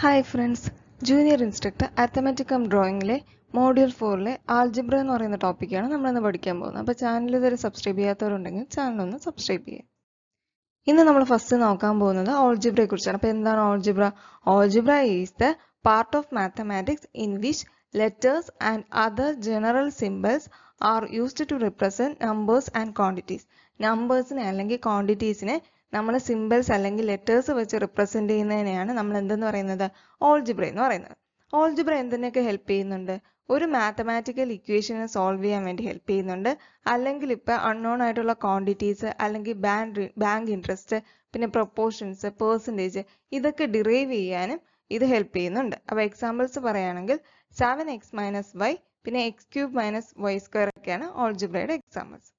Hi friends junior instructor അത്തമാറ്റിക്കം ഡ്രോയിങ്ങിലെ module ഫോറിലെ ആൽജിബ്ര എന്ന് പറയുന്ന ടോപ്പിക്കാണ് നമ്മളിന്ന് പഠിക്കാൻ പോകുന്നത്. അപ്പോൾ ചാനൽ ഇതുവരെ സബ്സ്ക്രൈബ് ചെയ്യാത്തവരുണ്ടെങ്കിൽ ചാനൽ ഒന്ന് സബ്സ്ക്രൈബ് ചെയ്യുക. ഇന്ന് നമ്മൾ ഫസ്റ്റ് നോക്കാൻ പോകുന്നത് ഓൾജിബ്രയെ കുറിച്ചാണ്. അപ്പോൾ എന്താണ് algebra algebra is the part of mathematics in which letters and other general symbols are used to represent numbers and quantities നമ്പേഴ്സിനെ അല്ലെങ്കിൽ ക്വാണ്ടിറ്റീസിനെ നമ്മൾ സിമ്പിൾസ് അല്ലെങ്കിൽ ലെറ്റേഴ്സ് വെച്ച് റിപ്രസെന്റ് ചെയ്യുന്നതിനെയാണ് നമ്മൾ എന്തെന്ന് പറയുന്നത്? ഓൾജിബ്ര എന്ന് പറയുന്നത്. ഓൾജിബ്ര എന്തിനൊക്കെ ഹെൽപ്പ് ചെയ്യുന്നുണ്ട്? ഒരു മാത്തമാറ്റിക്കൽ ഇക്വേഷനെ സോൾവ് ചെയ്യാൻ വേണ്ടി ഹെൽപ്പ് ചെയ്യുന്നുണ്ട്. അല്ലെങ്കിൽ ഇപ്പം അൺനോൺ ആയിട്ടുള്ള ക്വാണ്ടിറ്റീസ് അല്ലെങ്കിൽ ബാങ്ക് ബാങ്ക് ഇൻട്രസ്റ്റ് പിന്നെ പ്രൊപ്പോർഷൻസ് പേഴ്സന്റേജ് ഇതൊക്കെ ഡിറൈവ് ചെയ്യാനും ഇത് ഹെൽപ്പ് ചെയ്യുന്നുണ്ട്. അപ്പോൾ എക്സാമ്പിൾസ് പറയുകയാണെങ്കിൽ സെവൻ എക്സ് മൈനസ് വൈ പിന്നെ X cube minus Y square ഒക്കെയാണ് ഓൾജിബ്രയുടെ എക്സാമ്പിൾസ്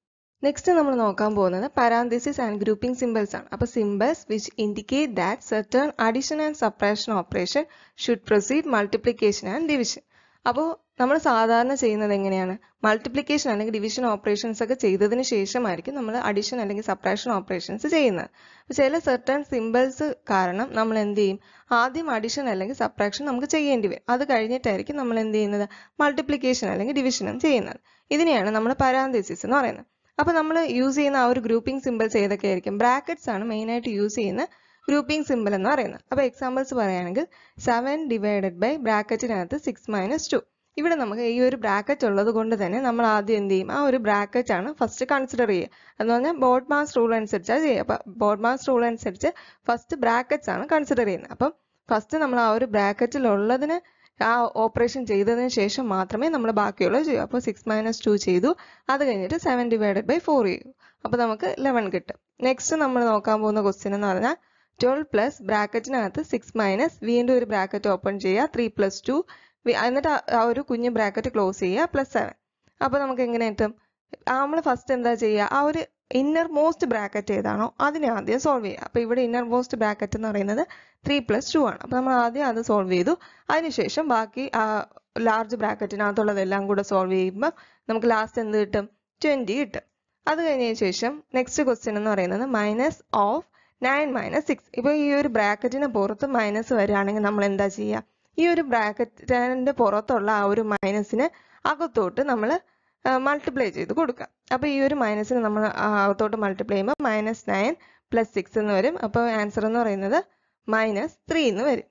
നെക്സ്റ്റ് നമ്മൾ നോക്കാൻ പോകുന്നത് പാരാന്തസിസ് ആൻഡ് ഗ്രൂപ്പിംഗ് സിമ്പിൾസ് ആണ്. അപ്പോൾ symbols which indicate that certain addition and subtraction operation should proceed multiplication and division അപ്പോൾ നമ്മൾ സാധാരണ ചെയ്യുന്നത് എങ്ങനെയാണ്? മൾട്ടിപ്ലിക്കേഷൻ അല്ലെങ്കിൽ ഡിവിഷൻ ഓപ്പറേഷൻസ് ഒക്കെ ചെയ്തതിന് ശേഷമായിരിക്കും നമ്മൾ അഡീഷൻ അല്ലെങ്കിൽ സപ്രേഷൻ ഓപ്പറേഷൻസ് ചെയ്യുന്നത്. ചില സെർട്ടൺ സിമ്പിൾസ് കാരണം നമ്മൾ എന്ത് ചെയ്യും? ആദ്യം അഡീഷൻ അല്ലെങ്കിൽ സപ്രാക്ഷൻ നമുക്ക് ചെയ്യേണ്ടി വരും. അത് കഴിഞ്ഞിട്ടായിരിക്കും നമ്മൾ എന്ത് ചെയ്യുന്നത്? മൾട്ടിപ്ലിക്കേഷൻ അല്ലെങ്കിൽ ഡിവിഷനും ചെയ്യുന്നത്. ഇതിനെയാണ് നമ്മൾ പാരാന്തസിസ് എന്ന് പറയുന്നത്. അപ്പോൾ നമ്മൾ യൂസ് ചെയ്യുന്ന ആ ഒരു ഗ്രൂപ്പിംഗ് സിമ്പിൾസ് ഏതൊക്കെയായിരിക്കും ബ്രാക്കറ്റ്സ് ആണ് മെയിനായിട്ട് യൂസ് ചെയ്യുന്ന ഗ്രൂപ്പിംഗ് സിമ്പിൾ എന്ന് പറയുന്നത്. അപ്പോൾ എക്സാമ്പിൾസ് പറയുകയാണെങ്കിൽ സെവൻ ഡിവൈഡഡ് ബൈ ബ്രാക്കറ്റിനകത്ത് സിക്സ് മൈനസ് ടു ഇവിടെ നമുക്ക് ഈ ഒരു ബ്രാക്കറ്റ് ഉള്ളത് കൊണ്ട് തന്നെ നമ്മൾ ആദ്യം എന്ത് ചെയ്യും? ആ ഒരു ബ്രാക്കറ്റ് ആണ് ഫസ്റ്റ് കൺസിഡർ ചെയ്യുക. എന്ന് പറഞ്ഞാൽ ബോർഡ് മാസ് റൂൾ അനുസരിച്ചാണ് ചെയ്യുക. അപ്പോൾ ബോർഡ് മാസ് റൂൾ അനുസരിച്ച് ഫസ്റ്റ് ബ്രാക്കറ്റ്സ് ആണ് കൺസിഡർ ചെയ്യുന്നത്. അപ്പം ഫസ്റ്റ് നമ്മൾ ആ ഒരു ബ്രാക്കറ്റിലുള്ളതിന് ആ ഓപ്പറേഷൻ ചെയ്തതിന് ശേഷം മാത്രമേ നമ്മൾ ബാക്കിയുള്ളത് ചെയ്യൂ. അപ്പോൾ സിക്സ് മൈനസ് ടു ചെയ്തു. അത് കഴിഞ്ഞിട്ട് സെവൻ ഡിവൈഡഡ് ബൈ ഫോർ ചെയ്യൂ അപ്പോൾ നമുക്ക് ലെവൻ കിട്ടും. നെക്സ്റ്റ് നമ്മൾ നോക്കാൻ പോകുന്ന ക്വസ്റ്റ്യൻ എന്ന് പറഞ്ഞാൽ ട്വൽവ് പ്ലസ് ബ്രാക്കറ്റിനകത്ത് സിക്സ് മൈനസ് വീണ്ടും ഒരു ബ്രാക്കറ്റ് ഓപ്പൺ ചെയ്യുക. ത്രീ പ്ലസ് ടു എന്നിട്ട് ആ ഒരു കുഞ്ഞ് ബ്രാക്കറ്റ് ക്ലോസ് ചെയ്യുക. പ്ലസ് സെവൻ അപ്പോൾ നമുക്ക് എങ്ങനെ കിട്ടും? നമ്മൾ ഫസ്റ്റ് എന്താ ചെയ്യുക? ആ ഒരു ഇന്നർ മോസ്റ്റ് ബ്രാക്കറ്റ് ഏതാണോ അതിനെ ആദ്യം സോൾവ് ചെയ്യുക. അപ്പോൾ ഇവിടെ ഇന്നർ മോസ്റ്റ് ബ്രാക്കറ്റ് എന്ന് പറയുന്നത് ത്രീ പ്ലസ് ടു ആണ്. അപ്പോൾ നമ്മൾ ആദ്യം അത് സോൾവ് ചെയ്തു. അതിനുശേഷം ബാക്കി ആ ലാർജ് ബ്രാക്കറ്റിനകത്തുള്ളതെല്ലാം കൂടെ സോൾവ് ചെയ്യുമ്പോൾ നമുക്ക് ലാസ്റ്റ് എന്ത് കിട്ടും? ട്വന്റി കിട്ടും. അത് കഴിഞ്ഞതിന് ശേഷം നെക്സ്റ്റ് ക്വസ്റ്റ്യൻ എന്ന് പറയുന്നത് minus of nine minus six ഇപ്പോൾ ഈ ഒരു ബ്രാക്കറ്റിന് പുറത്ത് മൈനസ് വരികയാണെങ്കിൽ നമ്മൾ എന്താ ചെയ്യുക? ഈ ഒരു ബ്രാക്കറ്റിന്റെ പുറത്തുള്ള ആ ഒരു മൈനസിന് അകത്തോട്ട് നമ്മൾ മൾട്ടിപ്ലൈ ചെയ്ത് കൊടുക്കാം. അപ്പോൾ ഈ ഒരു മൈനസിന് നമ്മൾ അകത്തോട്ട് മൾട്ടിപ്ലൈ ചെയ്യുമ്പോൾ മൈനസ് നയൻ പ്ലസ് സിക്സ് എന്ന് വരും. അപ്പോൾ ആൻസർ എന്ന് പറയുന്നത് മൈനസ് ത്രീ എന്ന് വരും.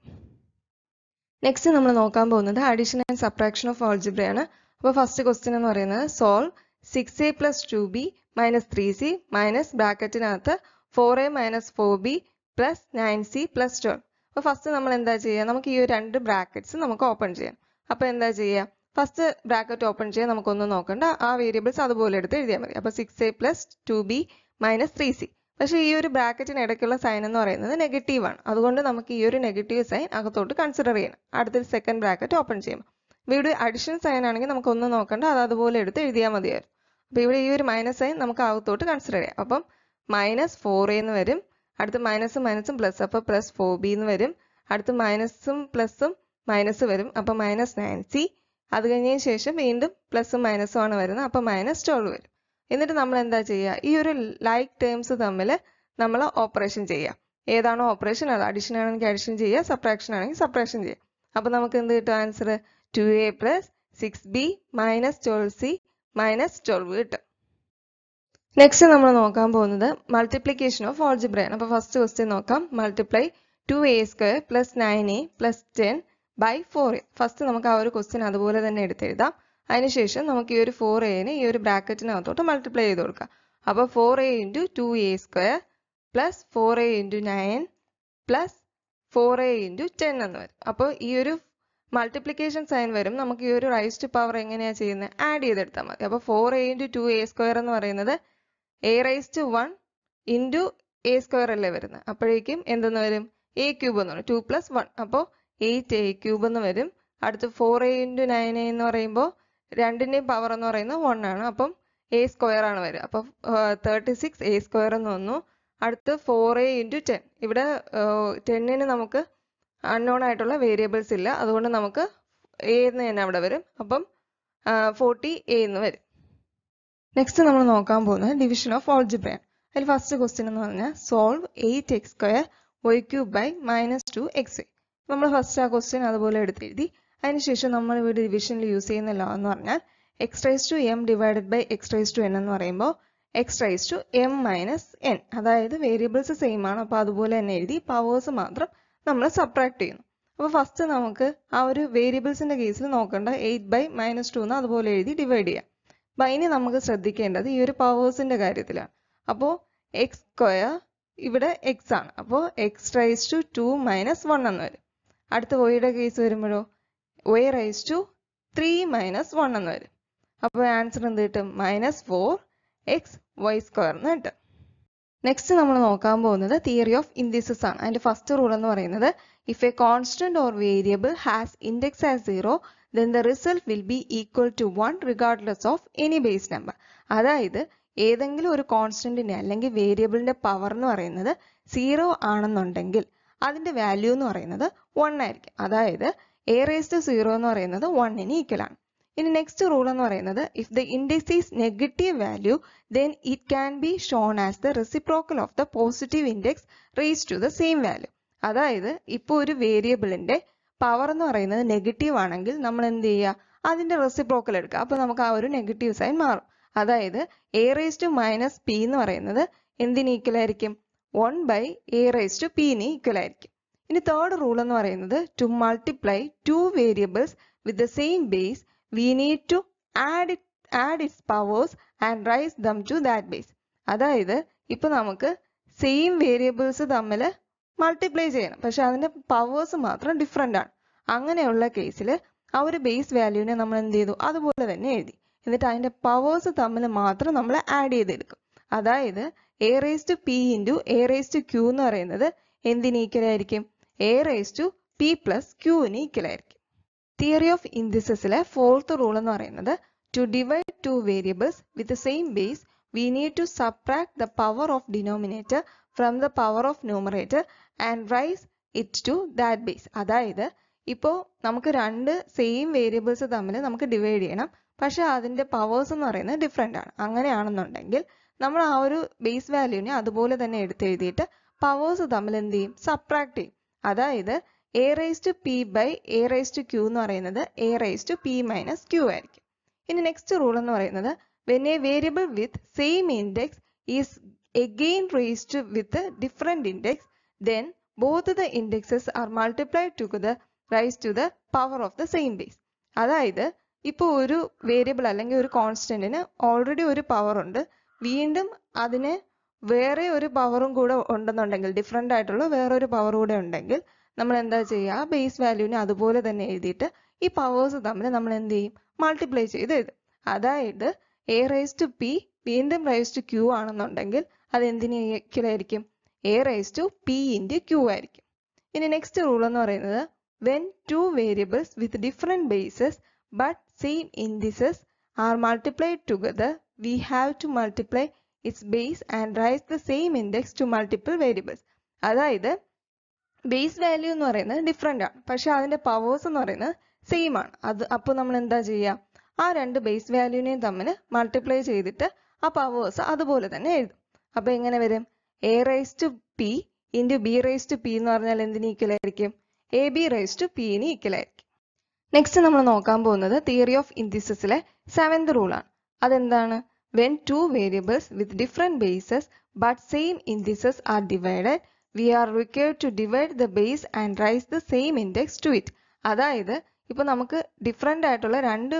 നെക്സ്റ്റ് നമ്മൾ നോക്കാൻ പോകുന്നത് അഡീഷൻ ആൻഡ് സപ്രാക്ഷൻ ഓഫ് ഓൾജിബ്രയാണ് അപ്പോൾ ഫസ്റ്റ് ക്വസ്റ്റ്യൻ എന്ന് പറയുന്നത് solve six A plus two B minus three C minus ബ്രാക്കറ്റിനകത്ത് four A minus four B plus nine C plus twelve അപ്പോൾ ഫസ്റ്റ് നമ്മൾ എന്താ ചെയ്യുക? നമുക്ക് ഈ രണ്ട് ബ്രാക്കറ്റ്സ് നമുക്ക് ഓപ്പൺ ചെയ്യാം. അപ്പോൾ എന്താ ചെയ്യുക? ഫസ്റ്റ് ബ്രാക്കറ്റ് ഓപ്പൺ ചെയ്യാൻ നമുക്കൊന്ന് നോക്കണ്ട. ആ വേരിയബിൾസ് അതുപോലെ എടുത്ത് എഴുതിയാൽ മതി. അപ്പോൾ six A plus two B minus three C പക്ഷേ ഈ ഒരു ബ്രാക്കറ്റിന് ഇടയ്ക്കുള്ള സൈൻ എന്ന് പറയുന്നത് നെഗറ്റീവ് ആണ്. അതുകൊണ്ട് നമുക്ക് ഈ ഒരു നെഗറ്റീവ് സൈൻ അകത്തോട്ട് കൺസിഡർ ചെയ്യണം. അടുത്ത സെക്കൻഡ് ബ്രാക്കറ്റ് ഓപ്പൺ ചെയ്യുമ്പോൾ ഇവിടെ അഡിഷൻ സൈൻ ആണെങ്കിൽ നമുക്ക് ഒന്ന് നോക്കണ്ട. അത് അതുപോലെ എടുത്ത് എഴുതിയാൽ മതിയായിരുന്നു. അപ്പോൾ ഇവിടെ ഈ ഒരു മൈനസ് സൈൻ നമുക്ക് അകത്തോട്ട് കൺസിഡർ ചെയ്യാം. അപ്പം മൈനസ് ഫോർ എന്ന് വരും. അടുത്ത് മൈനസും മൈനസും പ്ലസ് അപ്പോൾ പ്ലസ് ഫോർ ബി എന്ന് വരും. അടുത്ത് മൈനസും പ്ലസും മൈനസ് വരും. അപ്പോൾ മൈനസ് നയൻ സി അത് കഴിഞ്ഞതിന് ശേഷം വീണ്ടും പ്ലസും മൈനസും ആണ് വരുന്നത്. അപ്പോൾ മൈനസ് ട്വൽവ് വരും. എന്നിട്ട് നമ്മൾ എന്താ ചെയ്യുക? ഈ ഒരു ലൈക്ക് ടേംസ് തമ്മിൽ നമ്മൾ ഓപ്പറേഷൻ ചെയ്യുക. ഏതാണോ ഓപ്പറേഷൻ അത് അഡിഷൻ ആണെങ്കിൽ അഡിഷൻ ചെയ്യുക സപ്രാക്ഷൻ ആണെങ്കിൽ സപ്രാക്ഷൻ ചെയ്യുക. അപ്പോൾ നമുക്ക് എന്ത് കിട്ടും? Answer two A plus six B minus twelve C minus twelve കിട്ടും. നെക്സ്റ്റ് നമ്മൾ നോക്കാൻ പോകുന്നത് മൾട്ടിപ്ലിക്കേഷൻ ഓഫ് ഓൾജിബ്രയാണ് അപ്പോൾ ഫസ്റ്റ് ക്വസ്റ്റ്യൻ നോക്കാം. Multiply two A square plus nine A plus ten by four A first നമുക്ക് ആ ഒരു ക്വസ്റ്റ്യൻ അതുപോലെ തന്നെ എടുത്തെഴുതാം. അതിനുശേഷം നമുക്ക് ഈ ഒരു ഫോർ എനെ ഈ ഒരു ബ്രാക്കറ്റിനകത്തോട്ട് മൾട്ടിപ്ലൈ ചെയ്ത് കൊടുക്കാം. അപ്പോൾ four A into two A square plus four A into nine plus four A into ten എന്ന് വരും. അപ്പോൾ ഈ ഒരു മൾട്ടിപ്ലിക്കേഷൻ സൈൻ വരും. നമുക്ക് ഈ ഒരു റൈസ് ടു പവർ എങ്ങനെയാണ് ചെയ്യുന്നത് ആഡ് ചെയ്തെടുത്താൽ മതി. അപ്പോൾ four A into two A square എന്ന് പറയുന്നത് A raise to one into A square അല്ലേ വരുന്നത് അപ്പോഴേക്കും എന്തെന്ന് വരും? എ ക്യൂബ് എന്ന് പറയും ടു പ്ലസ് വൺ അപ്പോൾ എയ്റ്റ് എ ക്യൂബ് എന്ന് വരും. അടുത്ത് four A into nine A എന്ന് പറയുമ്പോൾ രണ്ടിന്റെയും പവർ എന്ന് പറയുന്നത് വൺ ആണ്. അപ്പം എ സ്ക്വയർ ആണ് വരിക. അപ്പം തേർട്ടി സിക്സ് എ സ്ക്വയർ എന്ന് വന്നു. അടുത്ത് ഫോർ എ ഇന്റു ടെൻ ഇവിടെ ടെന്നിന് നമുക്ക് അൺനോൺ ആയിട്ടുള്ള വേരിയബിൾസ് ഇല്ല. അതുകൊണ്ട് നമുക്ക് എ എന്ന് തന്നെ അവിടെ വരും. അപ്പം ഫോർട്ടി എ എന്ന് വരും. നെക്സ്റ്റ് നമ്മൾ നോക്കാൻ പോകുന്നത് ഡിവിഷൻ ഓഫ് ഓൾജിബ്രയാണ് അതിൽ ഫസ്റ്റ് ക്വസ്റ്റ്യൻ എന്ന് പറഞ്ഞാൽ solve eight X square Y cube by minus two X നമ്മൾ ഫസ്റ്റ് ആ ക്വസ്റ്റ്യൻ അതുപോലെ എടുത്തെഴുതി. അതിനുശേഷം നമ്മൾ ഇവിടെ ഡിവിഷനിൽ യൂസ് ചെയ്യുന്ന ലോ എന്ന് പറഞ്ഞാൽ X raise to M divided by X raise to N എന്ന് പറയുമ്പോൾ X raise to M minus N അതായത് വേരിയബിൾസ് സെയിം ആണ്. അപ്പോൾ അതുപോലെ തന്നെ എഴുതി പവേഴ്സ് മാത്രം നമ്മൾ സബ്ട്രാക്ട് ചെയ്യുന്നു. അപ്പോൾ ഫസ്റ്റ് നമുക്ക് ആ ഒരു വേരിയബിൾസിന്റെ കേസിൽ നോക്കേണ്ട. എയ്റ്റ് ബൈ മൈനസ് ടു എന്ന് അതുപോലെ എഴുതി ഡിവൈഡ് ചെയ്യാം. അപ്പം ഇനി നമുക്ക് ശ്രദ്ധിക്കേണ്ടത് ഈ ഒരു പവേഴ്സിന്റെ കാര്യത്തിലാണ്. അപ്പോൾ എക്സ് സ്ക്വയർ ഇവിടെ എക്സ് ആണ്. അപ്പോൾ X raise to two minus one എന്ന് വരും. അടുത്ത ഒയുടെ കേസ് വരുമ്പോഴോ? O raise to three minus one എന്ന് വരും. അപ്പോൾ ആൻസർ എന്ത് കിട്ടും? Minus four X Y square എന്ന് കിട്ടും. നെക്സ്റ്റ് നമ്മൾ നോക്കാൻ പോകുന്നത് തിയറി ഓഫ് ഇൻഡിസസ് ആണ്. അതിന്റെ ഫസ്റ്റ് റൂൾ എന്ന് പറയുന്നത് if a constant or variable has index as zero then the result will be equal to one regardless of any base number അതായത് ഏതെങ്കിലും ഒരു കോൺസ്റ്റന്റിന്റെ അല്ലെങ്കിൽ വേരിയബിളിന്റെ പവർ എന്ന് പറയുന്നത് സീറോ ആണെന്നുണ്ടെങ്കിൽ അതിന്റെ വാല്യൂ എന്ന് പറയുന്നത് വൺ ആയിരിക്കും. അതായത് എ റേസ് ടു സീറോ എന്ന് പറയുന്നത് വണ്ണിന് ഈക്വൽ ആണ്. ഇനി നെക്സ്റ്റ് റൂൾ എന്ന് പറയുന്നത് if the index is negative value then it can be shown as the reciprocal of the positive index raise to the same value അതായത് ഇപ്പോൾ ഒരു വേരിയബിളിന്റെ പവർ എന്ന് പറയുന്നത് നെഗറ്റീവ് ആണെങ്കിൽ നമ്മൾ എന്ത് ചെയ്യുക? അതിന്റെ റെസിപ്രോക്കൽ എടുക്കുക. അപ്പോൾ നമുക്ക് ആ ഒരു നെഗറ്റീവ് സൈൻ മാറും. അതായത് a raise to minus p എന്ന് പറയുന്നത് എന്തിന് ഈക്വൽ ആയിരിക്കും? One by a raise to പിന് ഈക്വൽ ആയിരിക്കും. ഇനി തേർഡ് റൂൾ എന്ന് പറയുന്നത് to multiply two variables with the same base we need to add it add its powers and raise them to that base അതായത് ഇപ്പൊ നമുക്ക് same variables തമ്മിൽ multiply ചെയ്യണം. പക്ഷെ അതിന്റെ പവേഴ്സ് മാത്രം ഡിഫറെന്റ് ആണ്. അങ്ങനെയുള്ള കേസിൽ ആ ഒരു ബേസ് വാല്യൂവിനെ നമ്മൾ എന്ത് ചെയ്തു? അതുപോലെ തന്നെ എഴുതി. എന്നിട്ട് അതിന്റെ പവേഴ്സ് തമ്മിൽ മാത്രം നമ്മൾ ആഡ് ചെയ്തെടുക്കും. അതായത് a raise to p into a raise to q എന്ന് പറയുന്നത് എന്തിന് ഈക്വൽ ആയിരിക്കും? A raise to p plus ക്യൂവിന് equal ആയിരിക്കും. തിയറി ഓഫ് ഇൻഡിസസിലെ ഫോർത്ത് റൂൾ എന്ന് പറയുന്നത് to divide two variables with same base we need to subtract the power of denominator from the power of numerator and raise it to that base അതായത് ഇപ്പോൾ നമുക്ക് രണ്ട് same variables തമ്മിൽ നമുക്ക് divide ചെയ്യണം. പക്ഷെ അതിന്റെ പവേഴ്സ് എന്ന് പറയുന്നത് ഡിഫറെന്റ് ആണ്. അങ്ങനെയാണെന്നുണ്ടെങ്കിൽ നമ്മൾ ആ ഒരു ബേസ് വാല്യൂവിനെ അതുപോലെ തന്നെ എടുത്തെഴുതിയിട്ട് പവേഴ്സ് തമ്മിൽ എന്ത് ചെയ്യും? സബ്ട്രാക്ട് ചെയ്യും. അതായത് a raise to p by a raise to q എന്ന് പറയുന്നത് a raise to p minus q ആയിരിക്കും. ഇനി നെക്സ്റ്റ് റൂൾ എന്ന് പറയുന്നത് when a variable with same index is again raised with different index then both the indexes are multiplied together raise to the power of the same base അതായത് ഇപ്പോൾ ഒരു variable അല്ലെങ്കിൽ ഒരു കോൺസ്റ്റന്റിന് already ഒരു power ഉണ്ട്. വീണ്ടും അതിന് വേറെ ഒരു പവറും കൂടെ ഉണ്ടെന്നുണ്ടെങ്കിൽ ഡിഫറെന്റ് ആയിട്ടുള്ള വേറെ ഒരു പവർ കൂടെ ഉണ്ടെങ്കിൽ നമ്മൾ എന്താ ചെയ്യുക? ആ ബേസ് വാല്യൂവിനെ അതുപോലെ തന്നെ എഴുതിയിട്ട് ഈ പവേഴ്സ് തമ്മിൽ നമ്മൾ എന്ത് ചെയ്യും? മൾട്ടിപ്ലൈ ചെയ്ത് എഴുതും. അതായത് എ റൈസ് ടു പി വീണ്ടും റൈസ് ടു ക്യൂ ആണെന്നുണ്ടെങ്കിൽ അത് എന്തിനായിരിക്കും a raise to p into q ആയിരിക്കും. ഇനി നെക്സ്റ്റ് റൂൾ എന്ന് പറയുന്നത് when two variables with different bases but same indices are multiplied together we have to multiply its base and raise the same index to multiple variables അതായത് base value എന്ന് പറയുന്നത് different ആണ്. പക്ഷെ അതിന്റെ powers എന്ന് പറയുന്നത് സെയിം ആണ്. അത് അപ്പോൾ നമ്മൾ എന്താ ചെയ്യുക? ആ രണ്ട് ബേസ് വാല്യൂവിനെയും തമ്മിൽ മൾട്ടിപ്ലൈ ചെയ്തിട്ട് ആ പവേഴ്സ് അതുപോലെ തന്നെ എഴുതും. അപ്പോൾ എങ്ങനെ വരും? A raise to P into B raise to P എന്ന് പറഞ്ഞാൽ എന്തിന് ഈക്വലായിരിക്കും എ ബി റൈസ് ടു പിന് ഈക്വലായിരിക്കും നെക്സ്റ്റ് നമ്മൾ നോക്കാൻ പോകുന്നത് തിയറി ഓഫ് ഇൻഡിസസിലെ സെവൻത് റൂളാണ് അതെന്താണ്? When two variables with different bases but same indices are divided we are required to divide the base and raise the same index to it അതായത് ഇപ്പോൾ നമുക്ക് ഡിഫറെന്റ് ആയിട്ടുള്ള രണ്ട്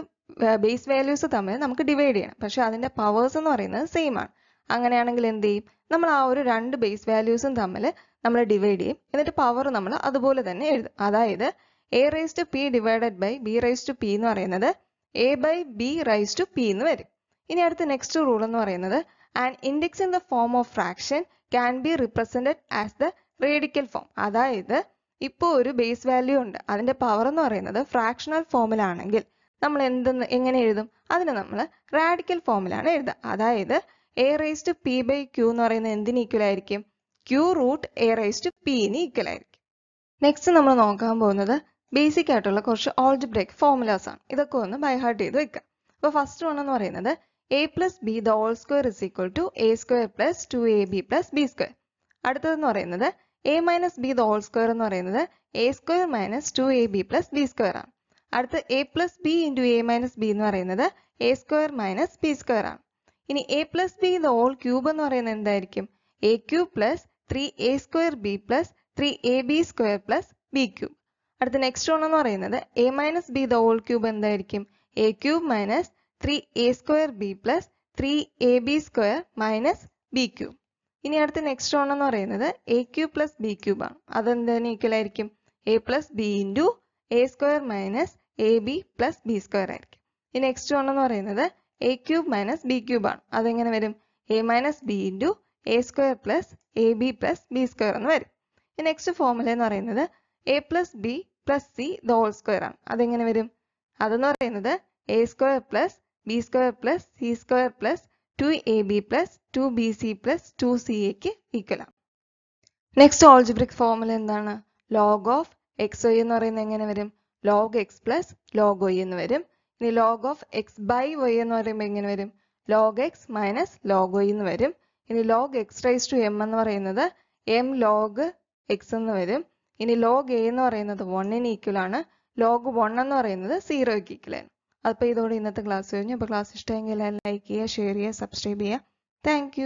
ബേസ് വാല്യൂസ് തമ്മിൽ നമുക്ക് ഡിവൈഡ് ചെയ്യണം. പക്ഷേ അതിന്റെ പവേഴ്സ് എന്ന് പറയുന്നത് സെയിം ആണ്. അങ്ങനെയാണെങ്കിൽ എന്ത് ചെയ്യും? നമ്മൾ ആ ഒരു രണ്ട് ബേസ് വാല്യൂസും തമ്മിൽ നമ്മൾ ഡിവൈഡ് ചെയ്യും. എന്നിട്ട് പവർ നമ്മൾ അതുപോലെ തന്നെ എഴുതും. അതായത് a raise to p divided by b raise to p എന്ന് പറയുന്നത് a by b raise to p എന്ന് വരും. ഇനി അടുത്ത നെക്സ്റ്റ് റൂൾ എന്ന് പറയുന്നത് and index in the form of fraction can be represented as the radical form അതായത് ഇപ്പോൾ ഒരു ബേസ് വാല്യൂ ഉണ്ട്. അതിന്റെ പവർ എന്ന് പറയുന്നത് ഫ്രാക്ഷണൽ ഫോമിലാണെങ്കിൽ നമ്മൾ എന്തെന്ന് എങ്ങനെ എഴുതും? അതിനെ നമ്മൾ റാഡിക്കൽ ഫോമിലാണ് എഴുതുക. അതായത് a raise to p by q എന്ന് പറയുന്നത് എന്തിന് ഈക്വൽ ആയിരിക്കും? Q root a raise to പിന് ഈക്വൽ ആയിരിക്കും. നെക്സ്റ്റ് നമ്മൾ നോക്കാൻ പോകുന്നത് ബേസിക് ആയിട്ടുള്ള കുറച്ച് ഓൾജിബ്രേക്ക് ഫോർമുലാസ് ആണ്. ഇതൊക്കെ ഒന്ന് ബൈ ഹാർട്ട് ചെയ്ത് വെക്കാം. അപ്പോൾ ഫസ്റ്റ് വൺ എന്ന് പറയുന്നത് a plus b the whole square is equal to a square plus two a b plus b square അടുത്തതെന്ന് പറയുന്നത് a minus b the whole square എന്ന് പറയുന്നത് a square minus two a b plus b square ആണ്. അടുത്ത a plus b into a minus b എന്ന് പറയുന്നത് a square minus b square ആണ്. ഇനി a plus b the whole cube എന്ന് പറയുന്നത് എന്തായിരിക്കും? A cube plus three a square b plus three a b square plus b cube അടുത്ത next one എന്ന് പറയുന്നത് a minus b the whole cube എന്തായിരിക്കും? A cube minus three a square b plus three a b square minus b cube ഇനി അടുത്ത next one എന്ന് പറയുന്നത് a cube plus b cube ആണ്. അതെന്തിന് ഈക്വൽ ആയിരിക്കും? A plus b into a square minus a b plus b square ആയിരിക്കും. ഈ next one എന്ന് പറയുന്നത് a cube minus b cube ആണ്. അതെങ്ങനെ വരും? A minus b into a square plus a b plus b square എന്ന് വരും. ഈ നെക്സ്റ്റ് ഫോർമുല എന്ന് പറയുന്നത് a plus b plus c the whole square ആണ്. അതെങ്ങനെ വരും? അതെന്ന് പറയുന്നത് a square plus b square plus c square plus two a b plus two b c plus two c എക്ക് ഈക്വൽ ആണ്. നെക്സ്റ്റ് ഓൾജിബ്രിക് ഫോർമുല എന്താണ്? Log of x y എന്ന് പറയുന്നത് എങ്ങനെ വരും? Log x plus log y എന്ന് വരും. ഇനി log of x by y എന്ന് പറയുമ്പോൾ എങ്ങനെ വരും? Log x minus log y എന്ന് വരും. ഇനി log x raise to m എന്ന് പറയുന്നത് എം ലോഗ് എക്സ് എന്ന് വരും. ഇനി ലോഗ് എ എന്ന് പറയുന്നത് വണ്ണിന് ഈക്വൽ ആണ്. ലോഗ് വൺ എന്ന് പറയുന്നത് സീറോയ്ക്ക് ഈക്വൽ ആണ്. അപ്പോൾ ഇതോടെ ഇന്നത്തെ ക്ലാസ് കഴിഞ്ഞു. അപ്പോൾ ക്ലാസ് ഇഷ്ടമെങ്കിൽ ലൈക്ക് ചെയ്യുക ഷെയർ ചെയ്യുക സബ്സ്ക്രൈബ് ചെയ്യുക. താങ്ക്